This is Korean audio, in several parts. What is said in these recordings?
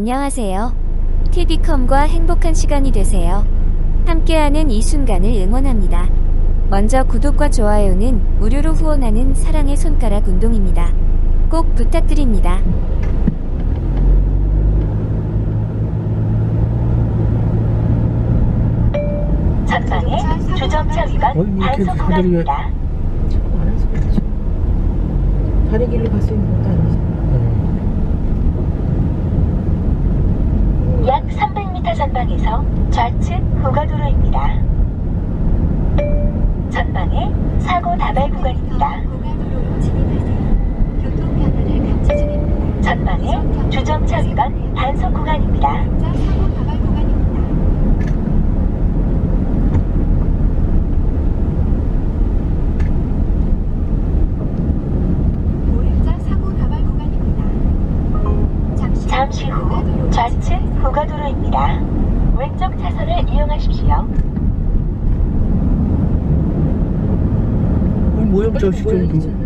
안녕하세요. TV컴과 행복한 시간이 되세요. 함께하는 이 순간을 응원합니다. 먼저 구독과 좋아요는 무료로 후원하는 사랑의 손가락 운동입니다. 꼭 부탁드립니다. 전방에 주정차 위반 단속 구간입니다. 다른 길로 갈 수 있는 것도 아니지. 약 300m 전방에서 좌측 후가도로입니다. 전방에 사고 다발 구간입니다. 전방에 주정차 위반 단속 구간입니다. 잠시 후 좌측 후가도로입니다. 왼쪽 차선을 이용하십시오. 어, 뭐야 저 시절도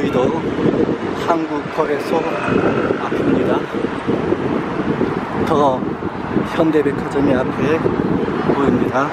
여의도 한국 거래소 앞입니다. 더 현대백화점이 앞에 보입니다.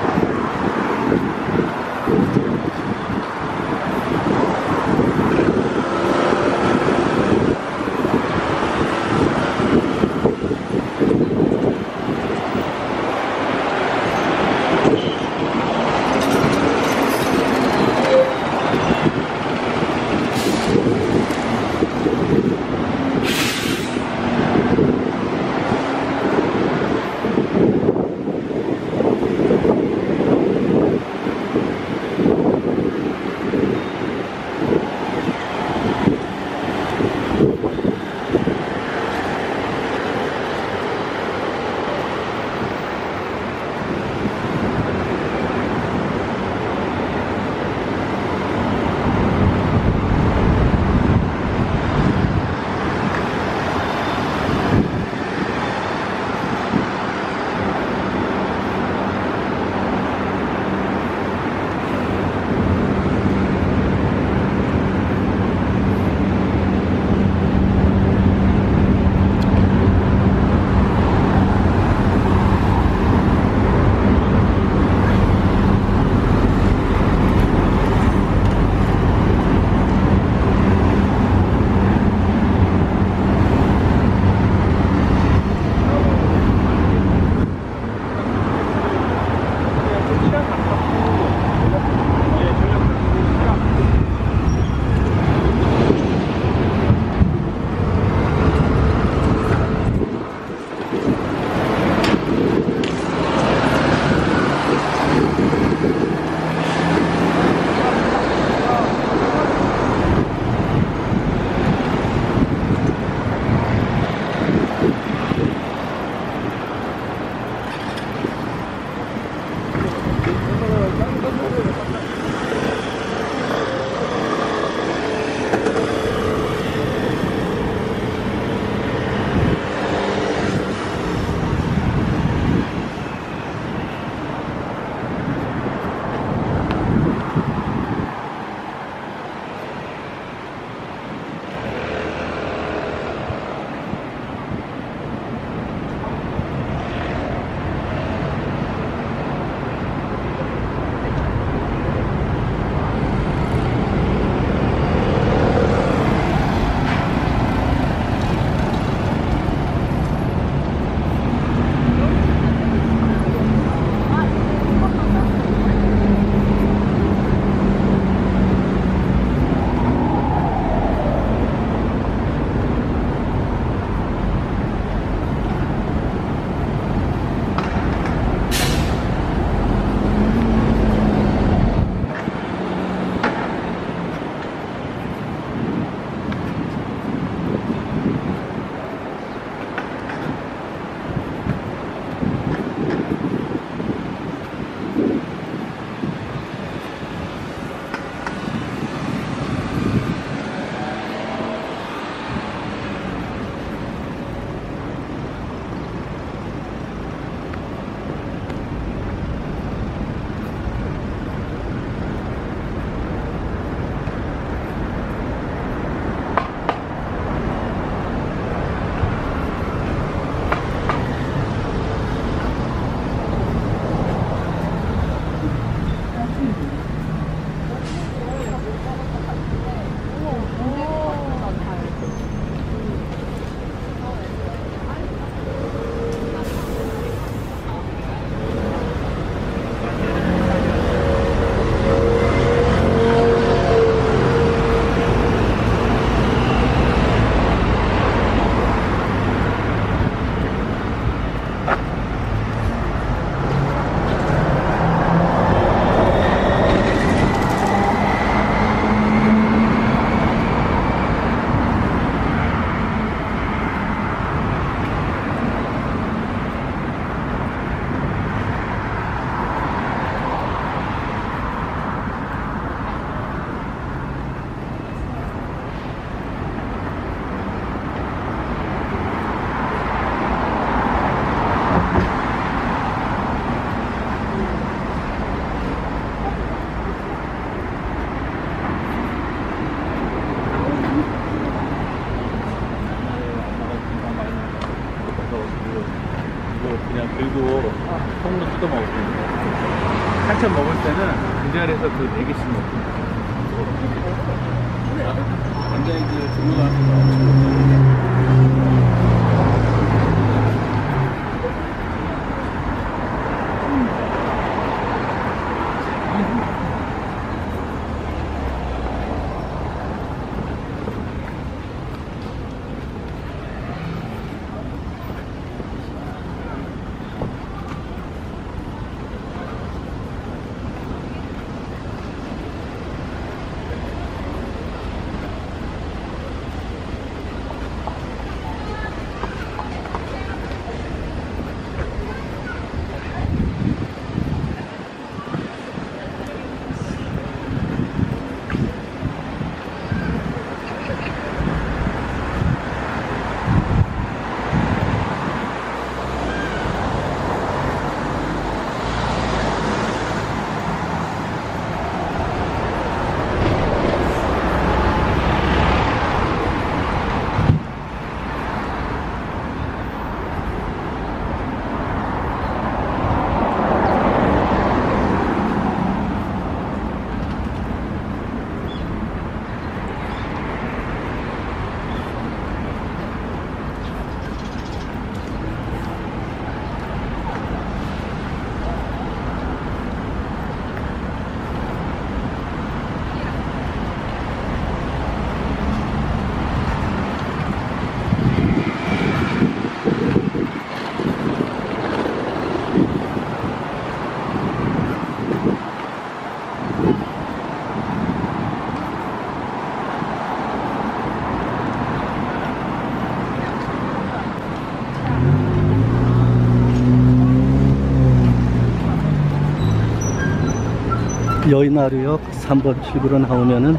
여의나루역 3번 출구로 나오면은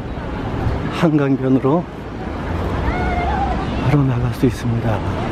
한강변으로 바로 나갈 수 있습니다.